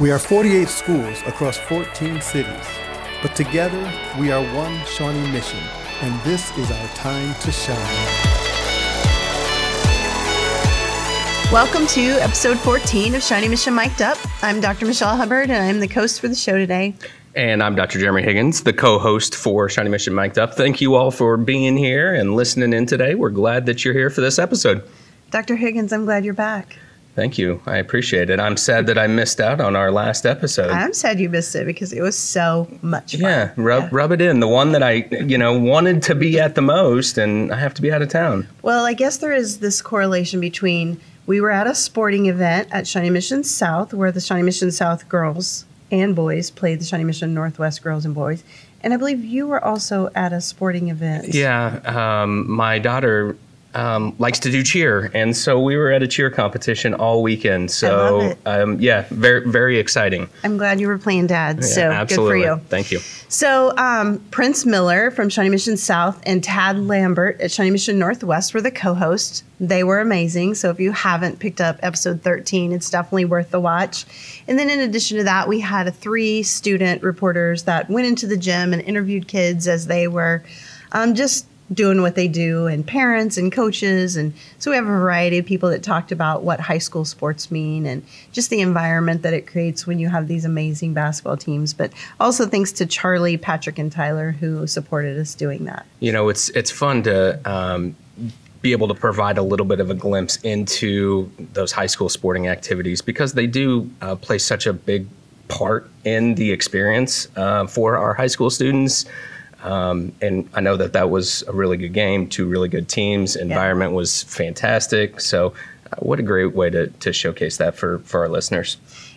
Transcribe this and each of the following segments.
We are 48 schools across 14 cities, but together we are one Shawnee mission, and this is our time to shine. Welcome to episode 14 of Shawnee Mission Mic'd Up. I'm Dr. Michelle Hubbard, and I'm the host for the show today. And I'm Dr. Jeremy Higgins, the co host for Shawnee Mission Mic'd Up. Thank you all for being here and listening in today. We're glad that you're here for this episode. Dr. Higgins, I'm glad you're back. Thank you. I appreciate it. I'm sad that I missed out on our last episode. I'm sad you missed it because it was so much fun. Yeah, rub, yeah. rub it in. The one that I, you know, wanted to be at the most, and I have to be out of town. Well, I guess there is this correlation between we were at a sporting event at Shawnee Mission South where the Shawnee Mission South girls and boys played the Shawnee Mission Northwest girls and boys. And I believe you were also at a sporting event. Yeah, um, my daughter um, likes to do cheer, and so we were at a cheer competition all weekend. So um, yeah, very very exciting. I'm glad you were playing dad. Yeah, so absolutely. good for you. Thank you. So um, Prince Miller from Shawnee Mission South and Tad Lambert at Shawnee Mission Northwest were the co-hosts. They were amazing. So if you haven't picked up episode 13, it's definitely worth the watch. And then in addition to that, we had three student reporters that went into the gym and interviewed kids as they were um, just doing what they do and parents and coaches and so we have a variety of people that talked about what high school sports mean and just the environment that it creates when you have these amazing basketball teams. But also thanks to charlie patrick and tyler who supported us doing that. You know it's it's fun to um, be able to provide a little bit of a glimpse into those high school sporting activities because they do uh, play such a big part in the experience uh, for our high school students um, and I know that that was a really good game, two really good teams. Environment yeah. was fantastic. So, uh, what a great way to, to showcase that for, for our listeners.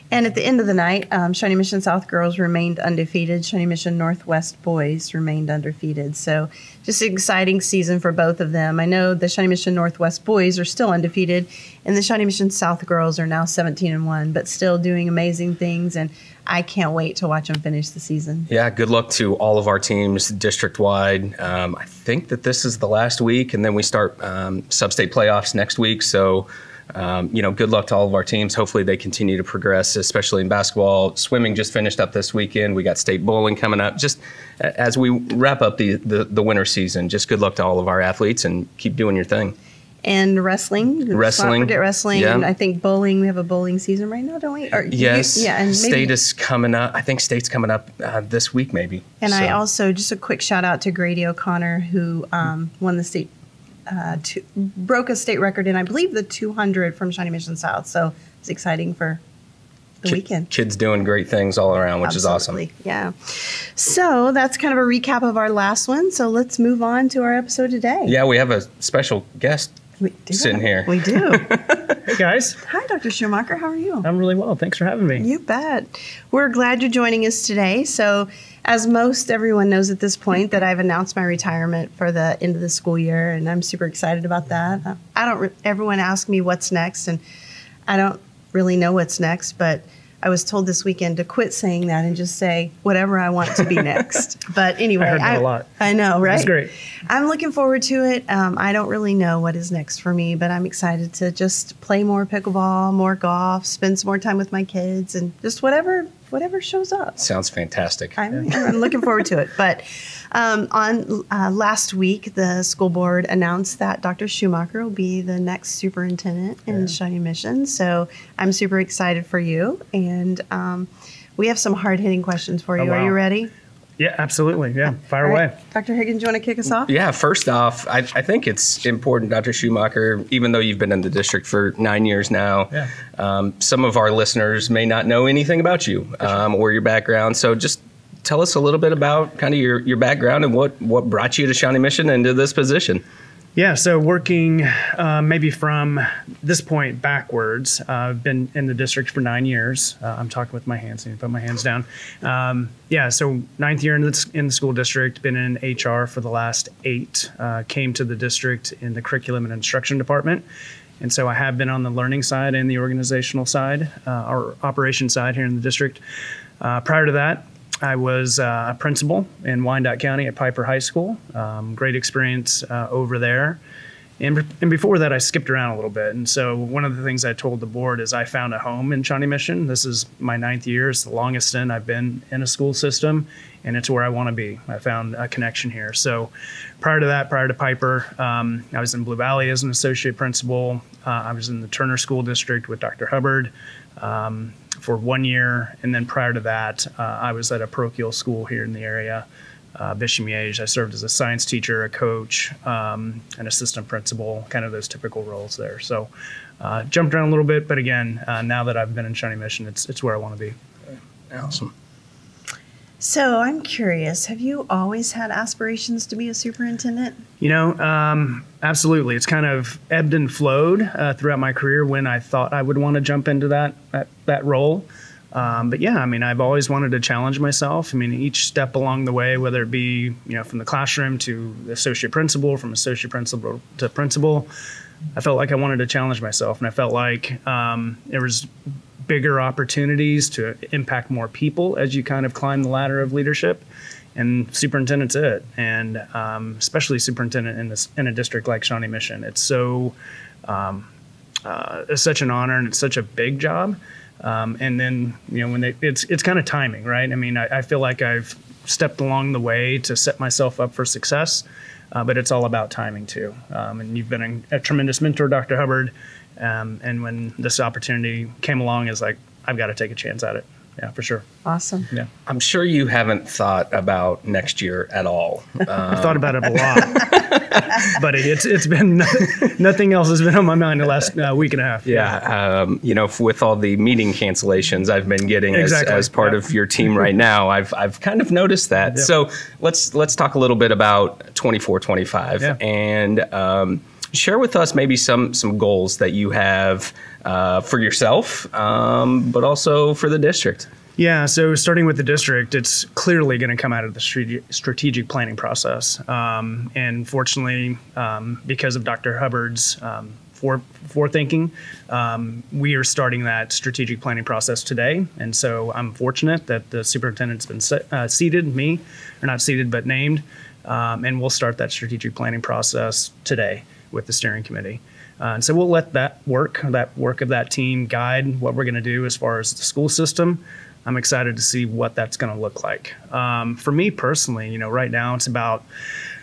And at the end of the night, um, Shawnee Mission South girls remained undefeated. Shawnee Mission Northwest boys remained undefeated. So, just an exciting season for both of them. I know the Shawnee Mission Northwest boys are still undefeated, and the Shawnee Mission South girls are now 17 and 1, but still doing amazing things. And I can't wait to watch them finish the season. Yeah, good luck to all of our teams district wide. Um, I think that this is the last week, and then we start um, sub state playoffs next week. So, um, you know, good luck to all of our teams. Hopefully, they continue to progress, especially in basketball. Swimming just finished up this weekend. We got state bowling coming up. Just as we wrap up the, the, the winter season, just good luck to all of our athletes and keep doing your thing and wrestling. Wrestling. forget wrestling. Yeah. I think bowling. We have a bowling season right now, don't we? Or, yes. You, yeah. And maybe, state is coming up. I think state's coming up uh, this week, maybe. And so. I also just a quick shout out to Grady O'Connor who um, won the state. Uh, to, broke a state record in, I believe, the 200 from Shawnee Mission South. So it's exciting for the weekend. Kids doing great things all around, which Absolutely. is awesome. Yeah. So that's kind of a recap of our last one. So let's move on to our episode today. Yeah, we have a special guest we do. Sitting here. We do. hey, guys. Hi, Dr. Schumacher. How are you? I'm really well. Thanks for having me. You bet. We're glad you're joining us today. So, as most everyone knows at this point, that I've announced my retirement for the end of the school year, and I'm super excited about that. I don't. Everyone asks me what's next, and I don't really know what's next, but I was told this weekend to quit saying that and just say whatever I want to be next. But anyway, I heard that I, a lot. I know, right? That's great. I'm looking forward to it. Um, I don't really know what is next for me, but I'm excited to just play more pickleball, more golf, spend some more time with my kids, and just whatever whatever shows up. Sounds fantastic. I'm, I'm looking forward to it. But um, on uh, last week, the school board announced that Dr. Schumacher will be the next superintendent in yeah. Shawnee Mission. So I'm super excited for you. And um, we have some hard hitting questions for you. Oh, wow. Are you ready? Yeah, absolutely. Yeah, fire away. Dr. Higgins, you want to kick us off? Yeah, first off, I, I, think it's important, Dr. Schumacher, even though you've been in the district for nine years now, yeah. um, some of our listeners may not know anything about you um, or your background. So just tell us a little bit about kind of your, your background and what, what brought you to Shawnee Mission and to this position. Yeah, so working uh, maybe from this point backwards, uh, I've been in the district for nine years. Uh, I'm talking with my hands, I need to put my hands down. Um, yeah, so ninth year in the, in the school district, been in HR for the last eight. Uh, came to the district in the curriculum and instruction department. And so I have been on the learning side and the organizational side, uh, or operation side here in the district. Prior to that, I was uh, a principal in Wyandotte County at Piper High School. Um, great experience uh, over there. And, and before that, I skipped around a little bit. And so, one of the things I told the board is I found a home in Shawnee Mission. This is my ninth year. It's the longest stint I've been in a school system, and it's where I want to be. I found a connection here. So, prior to that, prior to Piper, um, I was in Blue Valley as an associate principal. Uh, I was in the Turner School District with Dr. Hubbard um, for one year. And then prior to that, uh, I was at a parochial school here in the area uh, Bishop Miege. I served as a science teacher, a coach, um, an assistant principal, kind of those typical roles there. So uh, jumped around a little bit, but again, uh, now that I've been in Shawnee Mission, it's it's where I want to be. Awesome. So I'm curious, have you always had aspirations to be a superintendent? You know, um, absolutely. It's kind of ebbed and flowed uh, throughout my career when I thought I would want to jump into that that, that role. Um, but yeah, I mean, I've always wanted to challenge myself. I mean, each step along the way, whether it be you know from the classroom to associate principal, from associate principal to principal, I felt like I wanted to challenge myself, and I felt like um, there was bigger opportunities to impact more people as you kind of climb the ladder of leadership. And superintendent's it, and um, especially superintendent in this in a district like Shawnee Mission, it's so um, uh, it's such an honor and it's such a big job. Um, and then you know when they it's it's kind of timing, right? I mean, I, I, feel like I've stepped along the way to set myself up for success, uh, but it's all about timing too. Um, and you've been a, a, tremendous mentor, Dr. Hubbard. Um, and when this opportunity came along, is like I've got to take a chance at it yeah, for sure. Awesome. Yeah. I'm sure you haven't thought about next year at all. Um, I've thought about it a lot, but it's it's been nothing else has been on my mind the last uh, week and a half. Yeah, um, you know, with all the meeting cancellations I've been getting exactly. as, as, part of your team right now, I've I've kind of noticed that. Yep. So let's let's talk a little bit about 24, 25, yeah. and. Um, share with us maybe some some goals that you have uh, for yourself, um, but also for the district. Yeah, so starting with the district, it's clearly going to come out of the strategic planning process. Um, and fortunately, um, because of Dr. Hubbard's um, for forethinking, um, we are starting that strategic planning process today. And so I'm fortunate that the superintendent's been set, uh, seated, me, or not seated, but named. Um, and we'll start that strategic planning process today with the steering committee. Uh, and so we'll let that work, that work of that team guide what we're going to do as far as the school system. I'm excited to see what that's going to look like. Um, for me personally, you know, right now it's about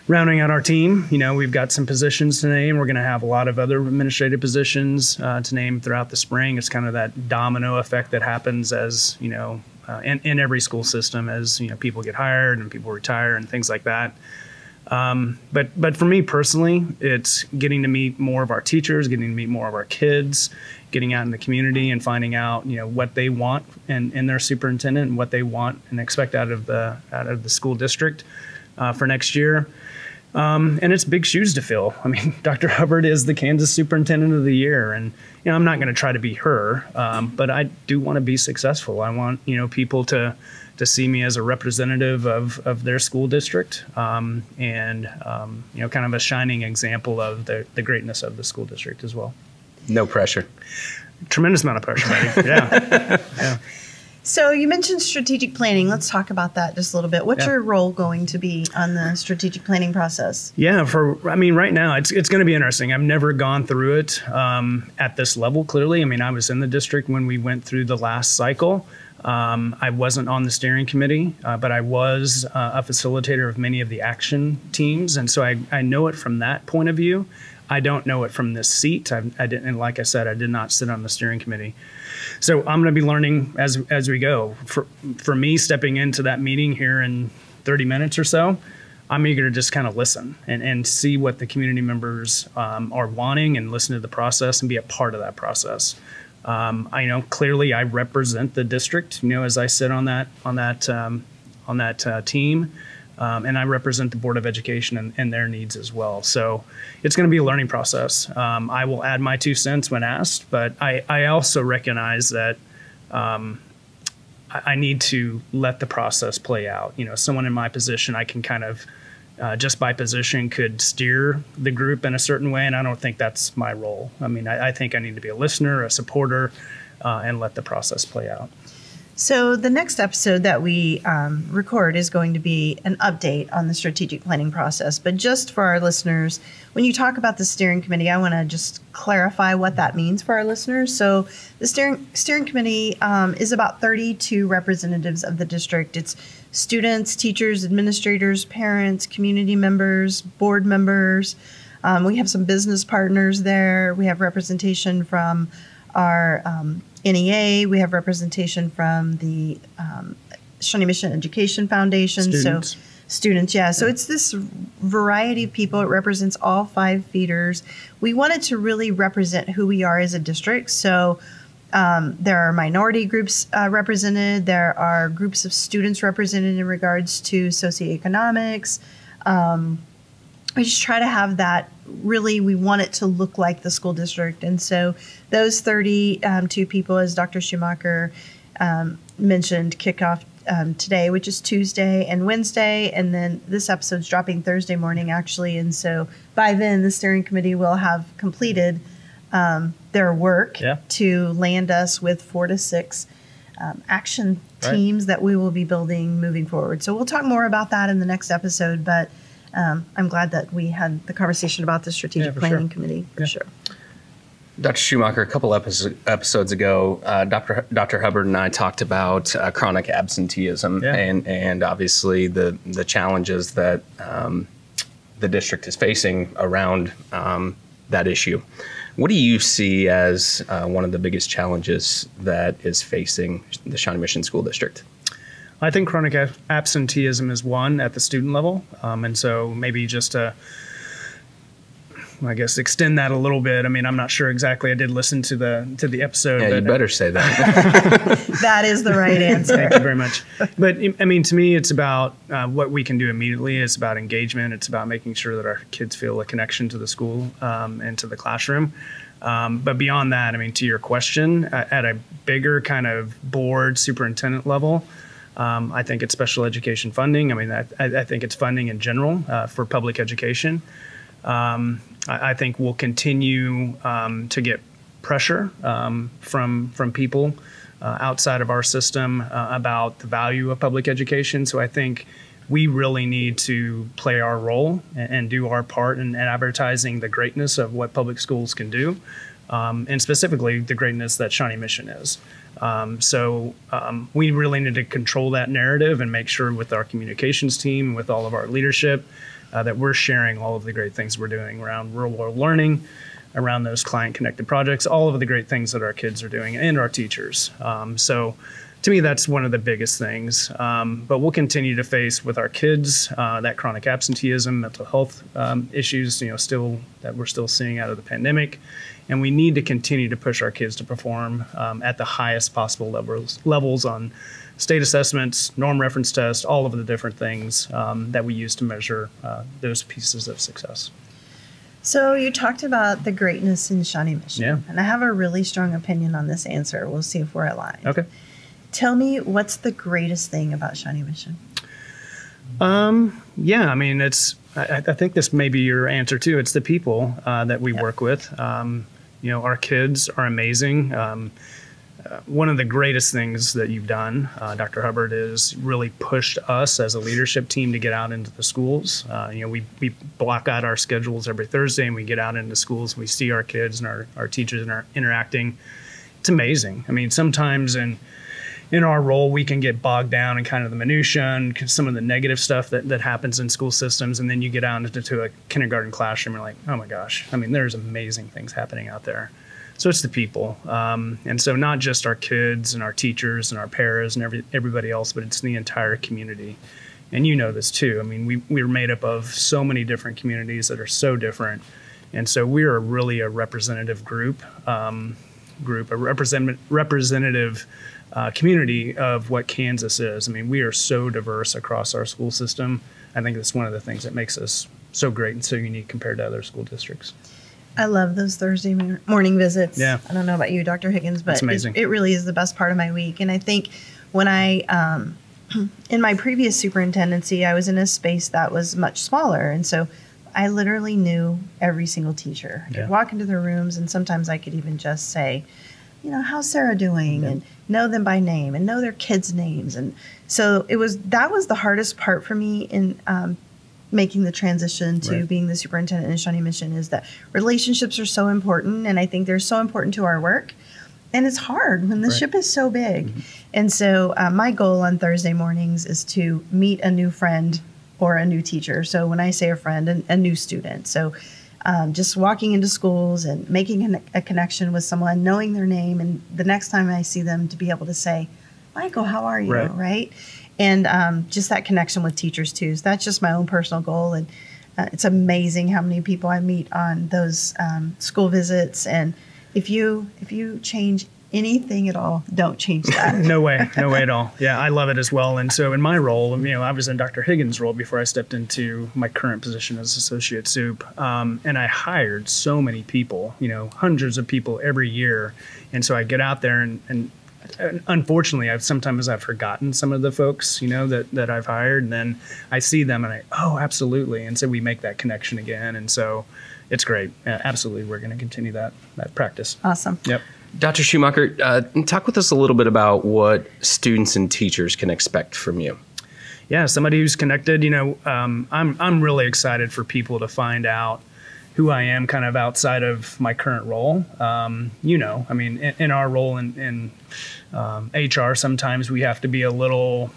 rounding out our team. You know, we've got some positions to name. We're going to have a lot of other administrative positions uh, to name throughout the spring. It's kind of that domino effect that happens as, you know, uh, in, in every school system as, you know, people get hired and people retire and things like that. Um, but but for me personally, it's getting to meet more of our teachers, getting to meet more of our kids, getting out in the community and finding out you know what they want in, in their superintendent and what they want and expect out of the out of the school district uh, for next year. Um, and it's big shoes to fill. I mean, Dr. Hubbard is the Kansas Superintendent of the Year, and you know I'm not going to try to be her, um, but I do want to be successful. I want you know people to to see me as a representative of, of their school district um, and um, you know kind of a shining example of the, the greatness of the school district as well no pressure tremendous amount of pressure yeah yeah so you mentioned strategic planning. Let's talk about that just a little bit. What's yeah. your role going to be on the strategic planning process? Yeah, for I mean, right now it's it's going to be interesting. I've never gone through it um, at this level. Clearly, I mean, I was in the district when we went through the last cycle. Um, I wasn't on the steering committee, uh, but I was uh, a facilitator of many of the action teams, and so I, I know it from that point of view. I don't know it from this seat. I, I didn't, and like I said, I did not sit on the steering committee. So I'm going to be learning as as we go. For for me, stepping into that meeting here in 30 minutes or so, I'm eager to just kind of listen and, and see what the community members um, are wanting and listen to the process and be a part of that process. Um, I know clearly I represent the district. You know, as I sit on that on that um, on that uh, team, um, and I represent the Board of Education and, and, their needs as well. So it's going to be a learning process. Um, I will add my two cents when asked, but I, I also recognize that um, I, I need to let the process play out. You know, someone in my position, I can kind of uh, just by position could steer the group in a certain way, and I don't think that's my role. I mean, I, I think I need to be a listener, a supporter, uh, and let the process play out. So, the next episode that we um, record is going to be an update on the strategic planning process. But just for our listeners, when you talk about the steering committee, I want to just clarify what that means for our listeners. So, the steering steering committee um, is about 32 representatives of the district. It's students, teachers, administrators, parents, community members, board members. Um, we have some business partners there. We have representation from our um, NEA. We have representation from the um, Shawnee Mission Education Foundation. Students. So students, yeah. So it's this variety of people. It represents all five feeders. We wanted to really represent who we are as a district. So um, there are minority groups uh, represented. There are groups of students represented in regards to socioeconomics. Um, we just try to have that really we want it to look like the school district and so those 32 um, people as dr schumacher um, mentioned kick off um, today which is tuesday and wednesday and then this episode's dropping thursday morning actually and so by then the steering committee will have completed um, their work Yeah. to land us with four to six um, action Right. teams that we will be building moving forward so we'll talk more about that in the next episode but um, I'm glad that we had the conversation about the strategic Yeah, planning sure. committee for Yeah. sure. Dr. Schumacher, a couple episodes, episodes ago, uh, Dr. Dr. Hubbard and I talked about uh, chronic absenteeism Yeah. and and obviously the the challenges that um, the district is facing around um, that issue. What do you see as uh, one of the biggest challenges that is facing the Shawnee Mission School District? I think chronic absenteeism is one at the student level, um, and so maybe just to, I guess, extend that a little bit. I mean, I'm not sure exactly. I did listen to the to the episode. Yeah, you but- better say that. That is the right answer. Thank you very much. But I mean, to me, it's about uh, what we can do immediately. It's about engagement. It's about making sure that our kids feel a connection to the school um, and to the classroom. Um, but beyond that, I mean, to your question, at, at a bigger kind of board superintendent level, um, I think it's special education funding. I mean, I, I I think it's funding in general uh, for public education. Um, I, I think we'll continue um, to get pressure um, from from people uh, outside of our system uh, about the value of public education. So I think we really need to play our role and, and do our part in, in advertising the greatness of what public schools can do, um, and specifically the greatness that Shawnee Mission is. Um, so um, we really need to control that narrative and make sure with our communications team, with all of our leadership, uh, that we're sharing all of the great things we're doing around real world learning, around those client connected projects, all of the great things that our kids are doing and our teachers. Um, so to me, that's one of the biggest things. Um, but we'll continue to face with our kids uh, that chronic absenteeism, mental health um, issues, you know, still that we're still seeing out of the pandemic. And we need to continue to push our kids to perform um, at the highest possible levels, levels on state assessments, norm reference tests, all of the different things um, that we use to measure uh, those pieces of success. So you talked about the greatness in Shawnee Mission, Yeah. and I have a really strong opinion on this answer. We'll see if we're aligned. Okay. Tell me what's the greatest thing about Shawnee Mission? Um, yeah, I mean, it's. I, I think this may be your answer too. It's the people uh, that we Yep. work with. Um, you know, our kids are amazing. Um, uh, one of the greatest things that you've done, uh, Dr. Hubbard, is really pushed us as a leadership team to get out into the schools. Uh, you know, we, we block out our schedules every Thursday and we get out into schools and we see our kids and our, our teachers and our interacting. It's amazing. I mean, sometimes in in our role, we can get bogged down in kind of the minutia and some of the negative stuff that, that happens in school systems. And then you get out into to a kindergarten classroom and you're like, oh my gosh, I mean, there's amazing things happening out there. So it's the people. Um, and so not just our kids and our teachers and our parents and every, everybody else, but it's the entire community. And you know this too. I mean, we, we're made up of so many different communities that are so different. And so we are really a representative group, um, group, a represent, representative uh, community of what Kansas is. I mean, we are so diverse across our school system. I think that's one of the things that makes us so great and so unique compared to other school districts. I love those Thursday morning visits. Yeah. I don't know about you, Dr. Higgins, but It's amazing. It, it really is the best part of my week. And I think when I, um, in my previous superintendency, I was in a space that was much smaller. And so I literally knew every single teacher. I could Yeah. walk into their rooms, and sometimes I could even just say, you know, how's Sarah doing? And know them by name and know their kids' names. And so it was that was the hardest part for me in um, making the transition to Right. being the superintendent in Shawnee Mission is that relationships are so important, and I think they're so important to our work. And it's hard when the Right. ship is so big. And so uh, my goal on Thursday mornings is to meet a new friend or a new teacher. So when I say a friend, a, a new student. So um, just walking into schools and making an, a connection with someone, knowing their name, and the next time I see them to be able to say, Michael, how are you? Right. Right. And um, just that connection with teachers too. So that's just my own personal goal. And uh, it's amazing how many people I meet on those um, school visits. And if you if you change anything at all, don't change that. no way, no way at all. Yeah, I love it as well. And so in my role, you know, I was in Dr. Higgins' role before I stepped into my current position as associate soup, um, and I hired so many people, you know, hundreds of people every year. And so I get out there and. and unfortunately, I've sometimes I've forgotten some of the folks, you know, that, that I've hired, and then I see them and I, oh, absolutely, and so we make that connection again, and so it's great. Absolutely, we're going to continue that that practice. awesome. Yep. Dr. Schumacher, uh, talk with us a little bit about what students and teachers can expect from you. yeah, somebody who's connected. You know, um, I'm I'm really excited for people to find out who I am, kind of outside of my current role. Um, you know, I mean, in, in our role in, in um, HR, sometimes we have to be a little.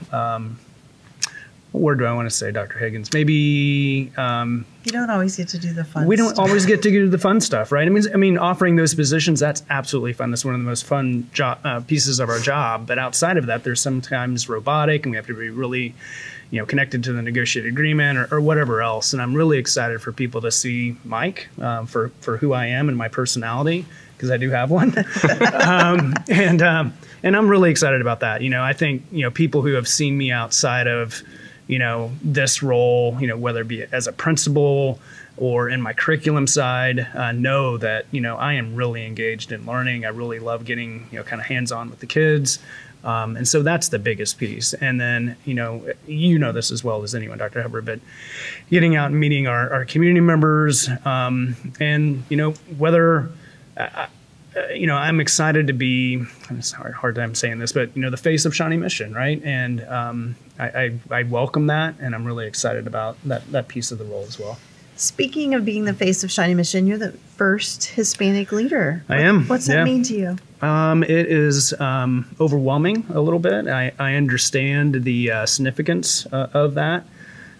What word do I want to say, Dr. Higgins? Maybe um, You don't always get to do the fun. Stuff. We don't stuff. always get to do the fun stuff, right? I mean, I mean, offering those positions that's absolutely fun. That's one of the most fun jo- uh, pieces of our job. But outside of that, there's sometimes robotic, and we have to be really, you know, connected to the negotiated agreement or, or whatever else. And I'm really excited for people to see Mike um, for for who I am and my personality because I do have one. um, and um, and I'm really excited about that. You know, I think you know people who have seen me outside of you know this role, you know, whether it be as a principal or in my curriculum side, uh, know that you know I am really engaged in learning. I really love getting you know kind of hands on with the kids. Um, and so that's the biggest piece. And then, you know, you know this as well as anyone, Dr. Hubbard, but getting out and meeting our, our community members um, and, you know, whether uh, you know, I'm excited to be. It's hard, hard time saying this, but you know, the face of Shawnee Mission, right? And um, I, I, I welcome that, and I'm really excited about that that piece of the role as well. Speaking of being the face of Shawnee Mission, you're the first Hispanic leader. I am, What's that yeah. mean to you? Um, it is um, overwhelming a little bit. I, I understand the uh, significance uh, of that.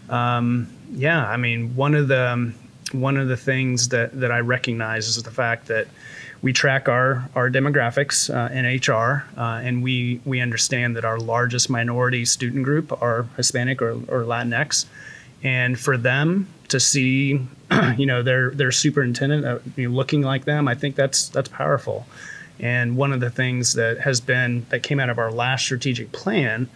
Um, yeah, I mean, one of the um, one of the things that, that I recognize is the fact that we track our our demographics uh, in HR, uh, and we we understand that our largest minority student group are Hispanic or, or Latinx, and for them to see, you know, their their superintendent uh, you know, looking like them, I think that's that's powerful. And one of the things that has been that came out of our last strategic plan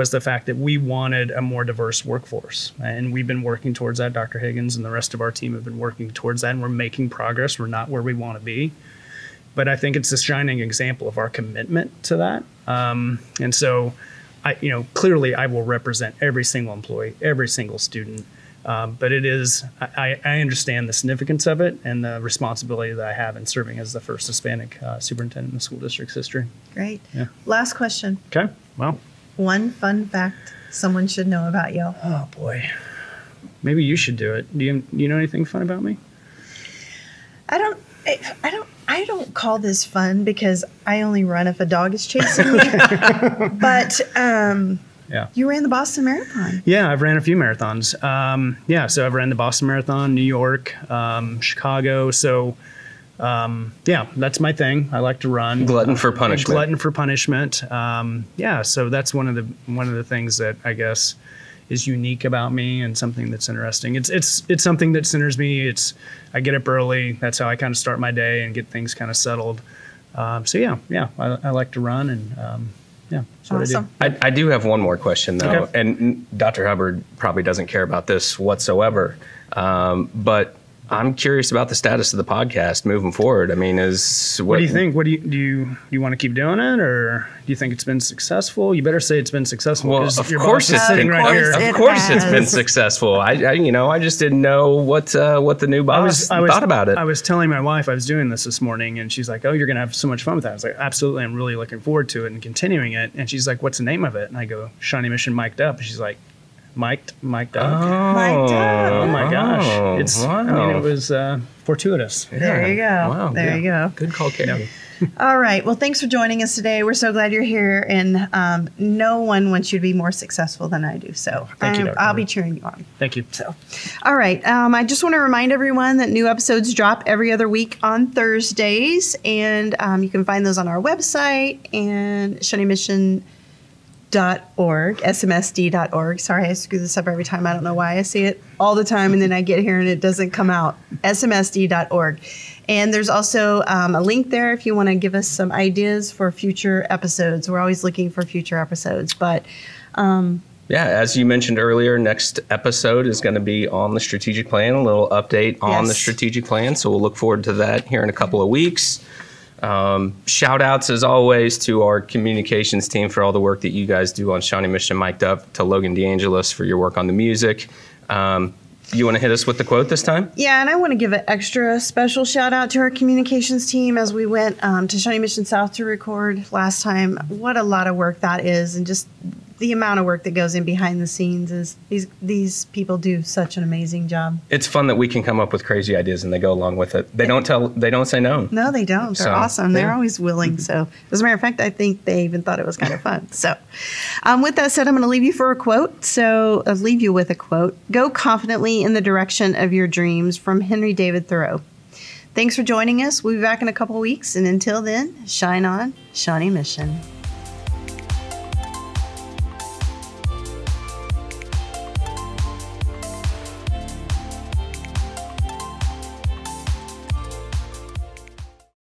was the fact that we wanted a more diverse workforce. And we've been working towards that. Dr. Higgins and the rest of our team have been working towards that, and we're making progress. We're not where we want to be. But I think it's a shining example of our commitment to that. Um, and so, I, you know, clearly I will represent every single employee, every single student. Um, but it is, I, I understand the significance of it and the responsibility that I have in serving as the first Hispanic uh, superintendent in the school district's history. Great. Yeah. Last question. Okay. Well, One fun fact someone should know about you. Oh boy, maybe you should do it. Do you do you know anything fun about me? I don't. I, I don't. I don't call this fun because I only run if a dog is chasing me. but um, Yeah. you ran the Boston Marathon. Yeah, I've ran a few marathons. Um, yeah, so I've ran the Boston Marathon, New York, um, Chicago. So, um, yeah, that's my thing. I like to run. Glutton for punishment. Glutton for punishment. Um, yeah, so that's one of the one of the things that I guess is unique about me and something that's interesting. It's it's it's something that centers me. It's I get up early. That's how I kind of start my day and get things kind of settled. Um, so yeah, yeah, I, I like to run and um, yeah, that's what Awesome. I, I do have one more question though, Okay. and Dr. Hubbard probably doesn't care about this whatsoever. Um, but I'm curious about the status of the podcast moving forward. I mean, is What do you think? What do you do? You, you want to keep doing it, or do you think it's been successful? You better say it's been successful. Well, of course it's been. right course. Of it course, it's been successful. I, I, you know, I just didn't know what uh, what the new boss thought about it. I was telling my wife I was doing this this morning, and she's like, "Oh, you're gonna have so much fun with that." I was like, "Absolutely, I'm really looking forward to it and continuing it." And she's like, "What's the name of it?" And I go, "Shawnee Mission Mic'd Up." And she's like, "Mic'd, mic'd up." Mic'd up. Oh my gosh! Oh, It's wow. I mean, it was uh, fortuitous. There you go. Wow, there yeah. you go. Good call, Carrie. All right. Well, thanks for joining us today. We're so glad you're here, and um, no one wants you to be more successful than I do. So Thank you, I'm- Dr. I'll be cheering you on. Thank you. So, all right. Um, I just want to remind everyone that new episodes drop every other week on Thursdays, and um, you can find those on our website and ShawneeMission.org, smsd.org. Sorry, I screw this up every time. I don't know why I see it all the time, and then I get here and it doesn't come out. smsd.org. And there's also um, a link there if you want to give us some ideas for future episodes. We're always looking for future episodes, but Yeah, as you mentioned earlier, next episode is going to be on the strategic plan, a little update on the strategic plan. So we'll look forward to that here in a couple of weeks. Um, shout outs, as always, to our communications team for all the work that you guys do on Shawnee Mission Mic'd Up, to Logan DeAngelis for your work on the music. Um, you want to hit us with the quote this time? Yeah, and I want to give an extra special shout out to our communications team as we went um, to Shawnee Mission South to record last time. What a lot of work that is, and just the amount of work that goes in behind the scenes is these these people do such an amazing job. It's fun that we can come up with crazy ideas and they go along with it. They don't tell. They don't say no. No, they don't. They're So, awesome. They're yeah. always willing. So, as a matter of fact, I think they even thought it was kind of fun. So, um, with that said, I'm going to leave you for a quote. So, I'll leave you with a quote Go confidently in the direction of your dreams from Henry David Thoreau. Thanks for joining us. We'll be back in a couple weeks. And until then, shine on, Shawnee Mission.